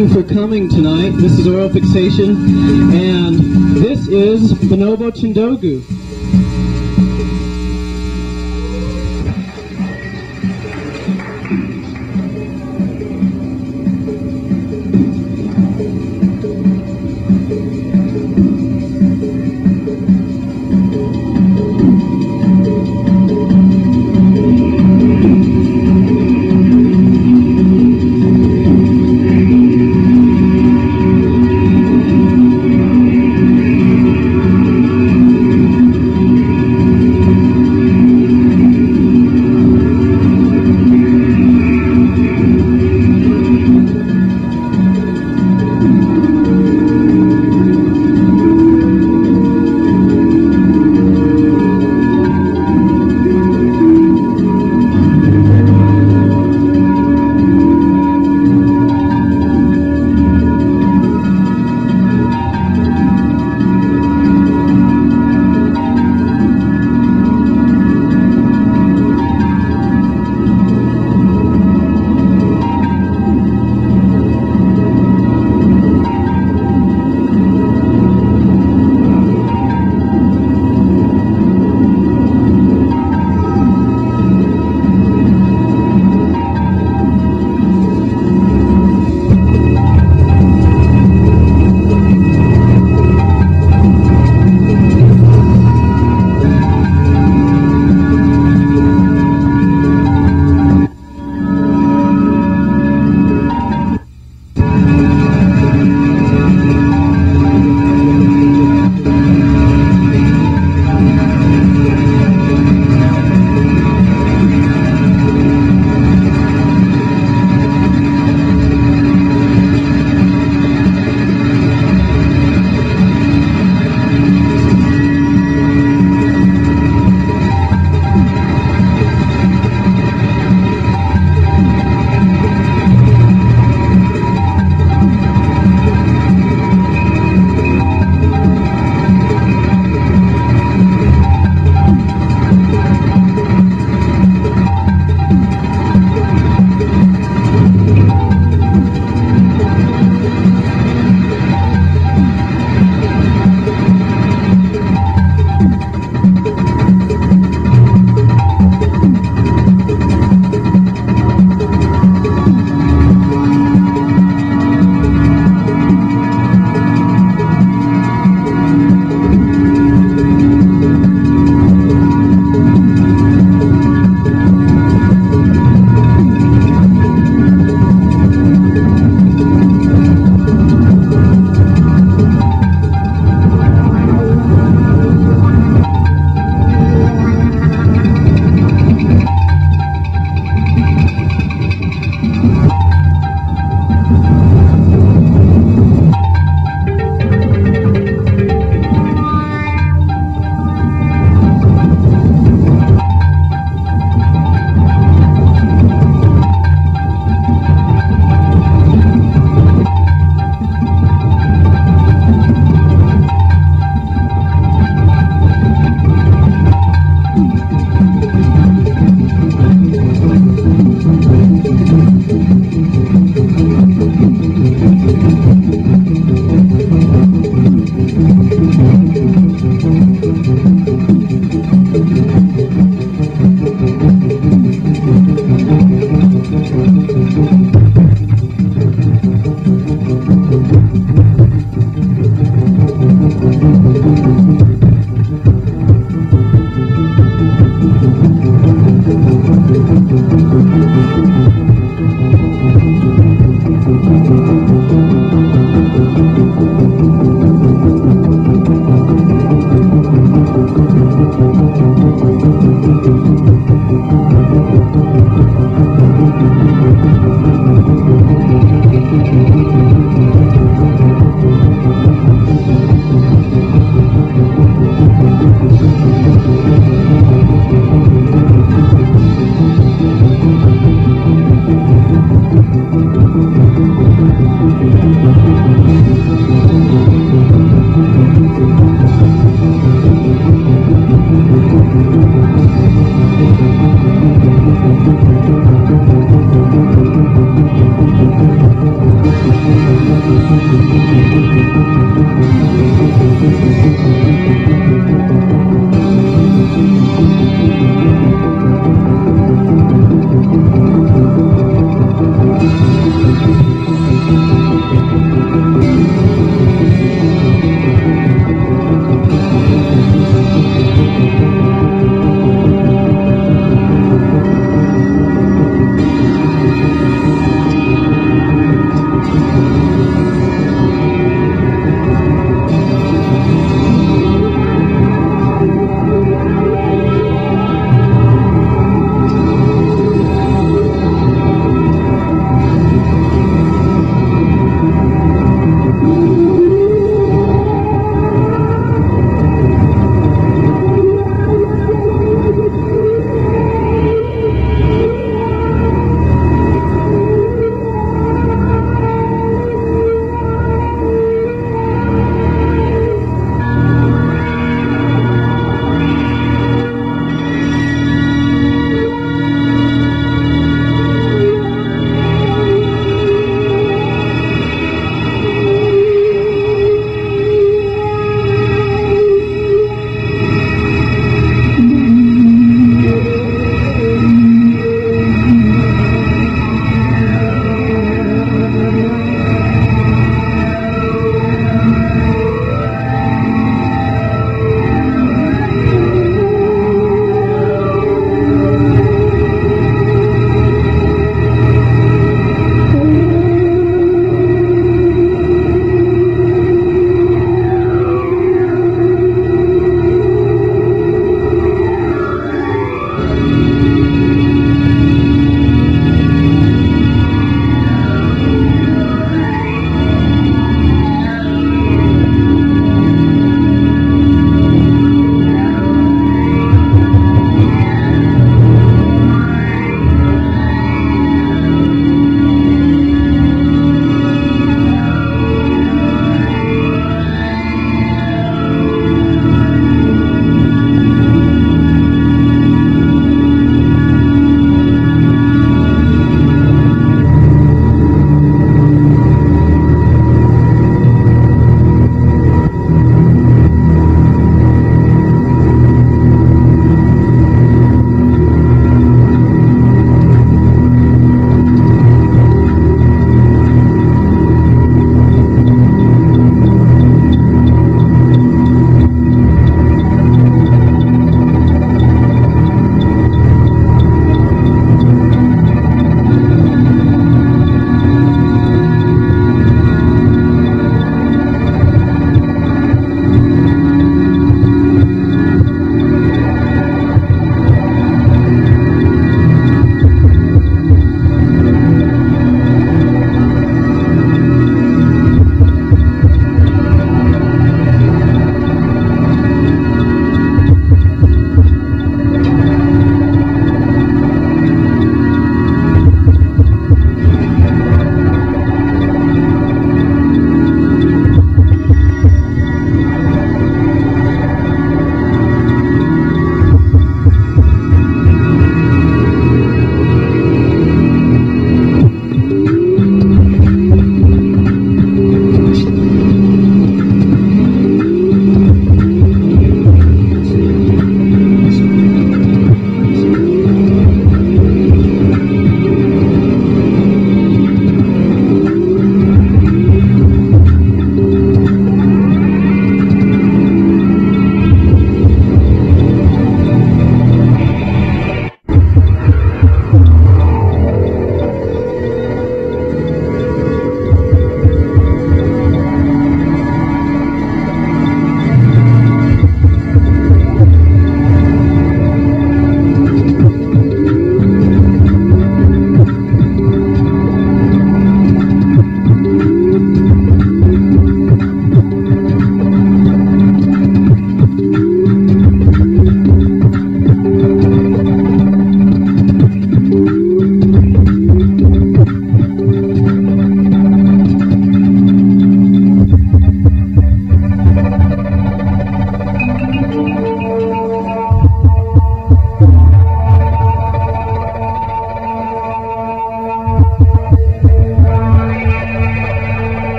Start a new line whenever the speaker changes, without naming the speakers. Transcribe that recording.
you for coming tonight. This is Oral Fixation, and this is Bonobo Chindogu.